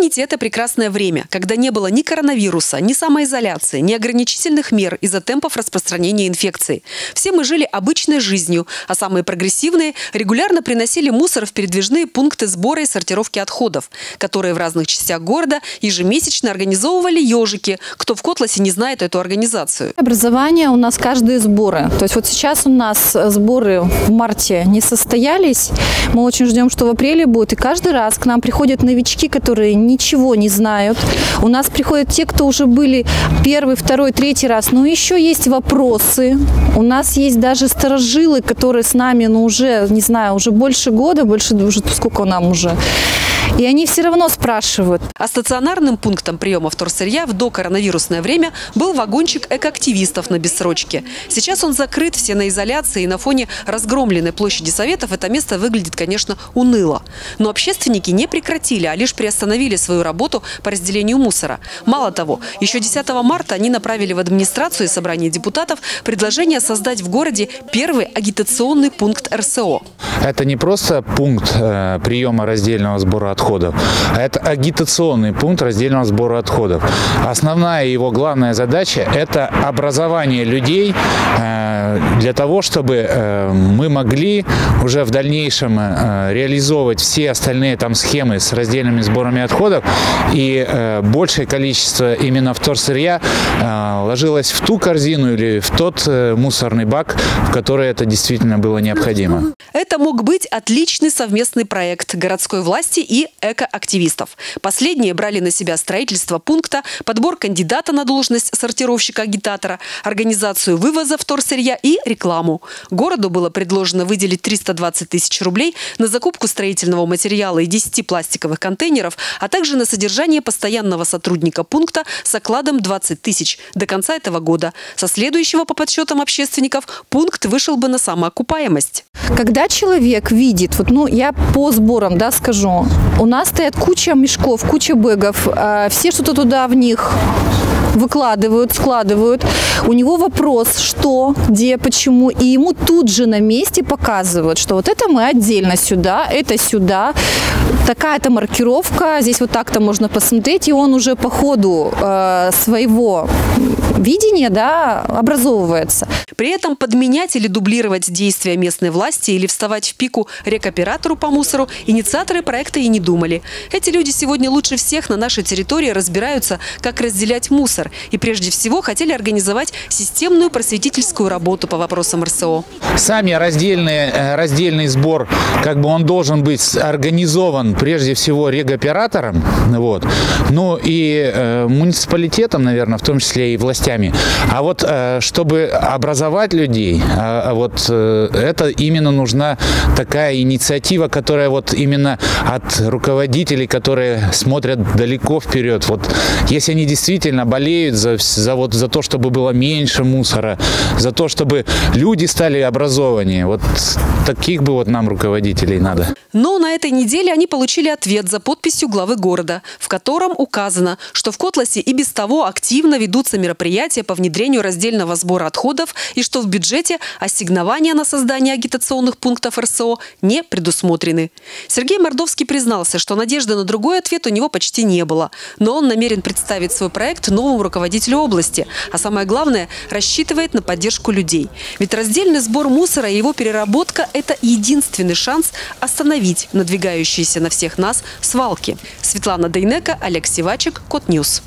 Вспомните это прекрасное время, когда не было ни коронавируса, ни самоизоляции, ни ограничительных мер из-за темпов распространения инфекции. Все мы жили обычной жизнью, а самые прогрессивные регулярно приносили мусор в передвижные пункты сбора и сортировки отходов, которые в разных частях города ежемесячно организовывали ежики. Кто в Котласе не знает эту организацию. Образование у нас каждые сборы. То есть вот сейчас у нас сборы в марте не состоялись. Мы очень ждем, что в апреле будет. И каждый раз к нам приходят новички, которые ничего не знают. У нас приходят те, кто уже были первый, второй, третий раз. Но еще есть вопросы. У нас есть даже сторожилы, которые с нами, ну, уже, не знаю, уже больше года, больше, уже сколько нам уже. И они все равно спрашивают. А стационарным пунктом приема вторсырья в докоронавирусное время был вагончик экоактивистов на бессрочке. Сейчас он закрыт, все на изоляции, и на фоне разгромленной площади Советов это место выглядит, конечно, уныло. Но общественники не прекратили, а лишь приостановили свою работу по разделению мусора. Мало того, еще 10 марта они направили в администрацию и собрание депутатов предложение создать в городе первый агитационный пункт РСО. Это не просто пункт э, приема раздельного сбора отходов, а это агитационный пункт раздельного сбора отходов. Основная его главная задача – это образование людей э, для того, чтобы э, мы могли уже в дальнейшем э, реализовывать все остальные там схемы с раздельными сборами отходов и большее количество именно вторсырья ложилось в ту корзину или в тот мусорный бак, в который это действительно было необходимо. Это мог быть отличный совместный проект городской власти и экоактивистов. Последние брали на себя строительство пункта, подбор кандидата на должность сортировщика-агитатора, организацию вывоза вторсырья и рекламу. Городу было предложено выделить 320 тысяч рублей на закупку строительного материала и 10 пластиковых контейнеров, а также на содержание постоянного сотрудника пункта с окладом 20 тысяч до конца этого года. Со следующего, по подсчетам общественников, пункт вышел бы на самоокупаемость. Когда человек видит, вот, ну, я по сборам, да, скажу, у нас стоят куча мешков, куча бэгов, э, все что-то туда в них выкладывают, складывают. У него вопрос, что, где, почему. И ему тут же на месте показывают, что вот это мы отдельно сюда, это сюда. Такая-то маркировка, здесь вот так-то можно посмотреть. И он уже по ходу э, своего видения да, образовывается. При этом подменять или дублировать действия местной власти или вставать в пику рекоператору по мусору инициаторы проекта и не думали. Эти люди сегодня лучше всех на нашей территории разбираются, как разделять мусор. И прежде всего хотели организовать системную просветительскую работу по вопросам РСО. Сами раздельные, э, раздельный сбор, как бы он должен быть организован прежде всего регоператором, вот, ну и э, муниципалитетом, наверное, в том числе и властями. А вот э, чтобы образовать людей, а, а вот э, это именно нужна такая инициатива, которая вот именно от руководителей, которые смотрят далеко вперед. Вот если они действительно болеют за, за, вот, за то, чтобы было меньше мусора, за то, чтобы люди стали образованнее, вот таких бы вот нам руководителей надо. Но на этой неделе они получили ответ за подписью главы города, в котором указано, что в Котласе и без того активно ведутся мероприятия по внедрению раздельного сбора отходов и что в бюджете ассигнования на создание агитационных пунктов РСО не предусмотрены. Сергей Мордовский признался, что надежды на другой ответ у него почти не было. Но он намерен представить свой проект новому руководителю области. А самое главное, рассчитывает на поддержку людей. Ведь раздельный сбор мусора и его переработка – это единственный шанс остановить надвигающиеся на всех нас свалки. Светлана Дейнека, Олег Сивачек, Кот News.